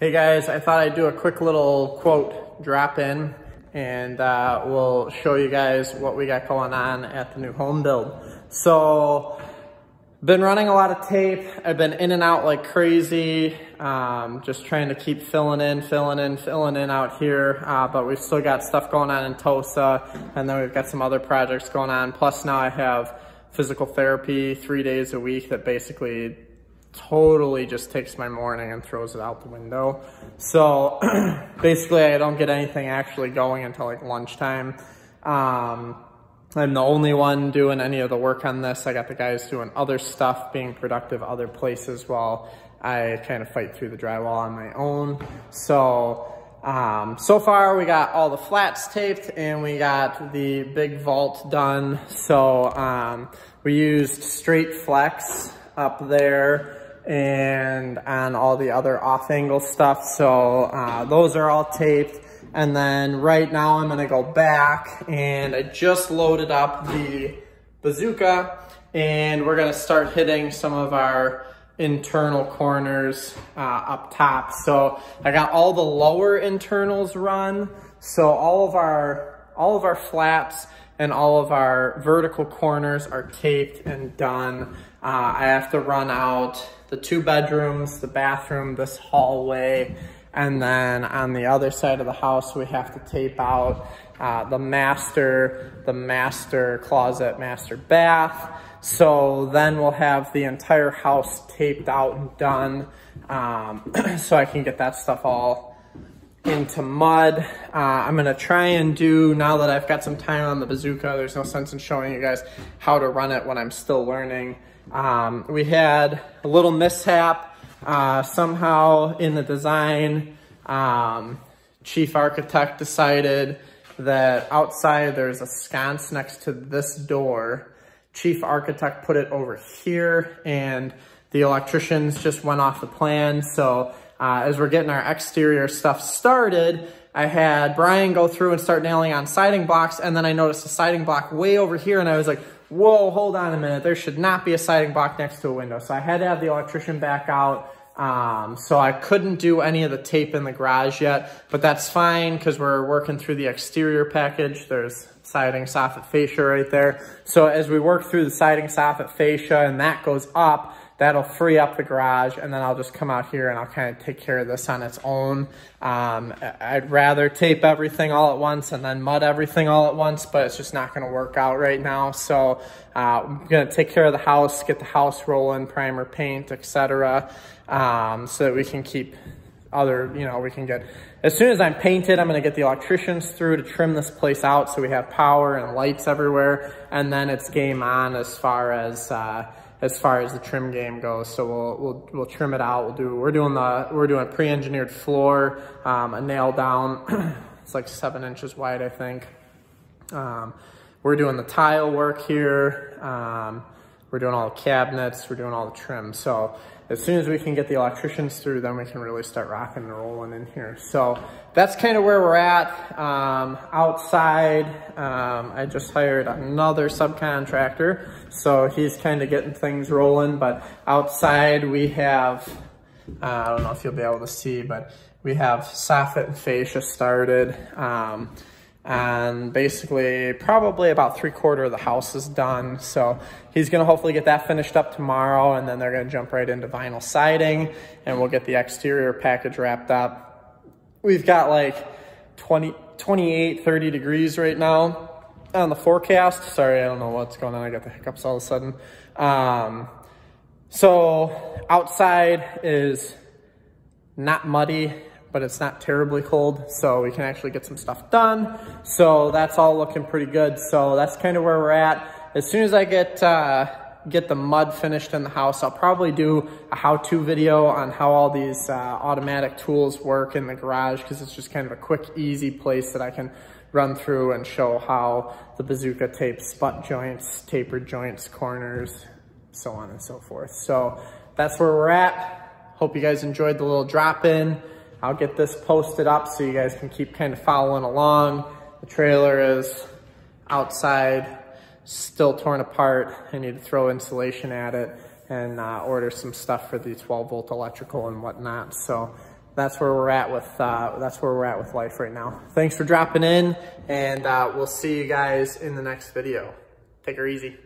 Hey guys, I thought I'd do a quick little quote drop in and uh, we'll show you guys what we got going on at the new home build. So, been running a lot of tape. I've been in and out like crazy, um, just trying to keep filling in, filling in, filling in out here. Uh, but we've still got stuff going on in Tosa and then we've got some other projects going on. Plus now I have physical therapy three days a week that basically totally just takes my morning and throws it out the window. So basically I don't get anything actually going until like lunchtime. Um, I'm the only one doing any of the work on this. I got the guys doing other stuff, being productive other places while I kind of fight through the drywall on my own. So, um, so far we got all the flats taped and we got the big vault done. So, um, we used straight flex up there and on all the other off angle stuff. So uh, those are all taped. And then right now I'm gonna go back and I just loaded up the bazooka and we're gonna start hitting some of our internal corners uh, up top. So I got all the lower internals run. So all of our, all of our flaps and all of our vertical corners are taped and done. Uh, I have to run out the two bedrooms, the bathroom, this hallway, and then on the other side of the house, we have to tape out uh, the master, the master closet, master bath. So then we'll have the entire house taped out and done um, so I can get that stuff all into mud. Uh, I'm gonna try and do, now that I've got some time on the bazooka, there's no sense in showing you guys how to run it when I'm still learning. Um, we had a little mishap uh, somehow in the design. Um, chief architect decided that outside there's a sconce next to this door. Chief architect put it over here and the electricians just went off the plan. So uh, as we're getting our exterior stuff started, I had Brian go through and start nailing on siding blocks and then I noticed a siding block way over here and I was like, whoa, hold on a minute, there should not be a siding block next to a window. So I had to have the electrician back out. Um, so I couldn't do any of the tape in the garage yet, but that's fine because we're working through the exterior package. There's siding soffit fascia right there. So as we work through the siding soffit fascia and that goes up, That'll free up the garage and then I'll just come out here and I'll kind of take care of this on its own. Um, I'd rather tape everything all at once and then mud everything all at once, but it's just not gonna work out right now. So uh, I'm gonna take care of the house, get the house rolling, primer, paint, etc. Um, so that we can keep other, you know, we can get, as soon as I'm painted, I'm gonna get the electricians through to trim this place out so we have power and lights everywhere. And then it's game on as far as, uh, as far as the trim game goes. So we'll, we'll, we'll trim it out. We'll do, we're doing the, we're doing a pre-engineered floor, um, a nail down. it's like seven inches wide, I think. Um, we're doing the tile work here. Um, we're doing all the cabinets. We're doing all the trim. So as soon as we can get the electricians through, then we can really start rocking and rolling in here. So that's kind of where we're at. Um, outside, um, I just hired another subcontractor. So he's kind of getting things rolling. But outside we have, uh, I don't know if you'll be able to see, but we have soffit and fascia started. Um, and basically probably about three quarter of the house is done. So he's gonna hopefully get that finished up tomorrow and then they're gonna jump right into vinyl siding and we'll get the exterior package wrapped up. We've got like 20, 28, 30 degrees right now on the forecast. Sorry, I don't know what's going on. I got the hiccups all of a sudden. Um, so outside is not muddy but it's not terribly cold, so we can actually get some stuff done. So that's all looking pretty good. So that's kind of where we're at. As soon as I get uh, get the mud finished in the house, I'll probably do a how-to video on how all these uh, automatic tools work in the garage because it's just kind of a quick, easy place that I can run through and show how the bazooka tapes butt joints, tapered joints, corners, so on and so forth. So that's where we're at. Hope you guys enjoyed the little drop-in. I'll get this posted up so you guys can keep kind of following along. The trailer is outside, still torn apart. I need to throw insulation at it and uh, order some stuff for the 12 volt electrical and whatnot. So that's where we're at with uh, that's where we're at with life right now. Thanks for dropping in, and uh, we'll see you guys in the next video. Take her easy.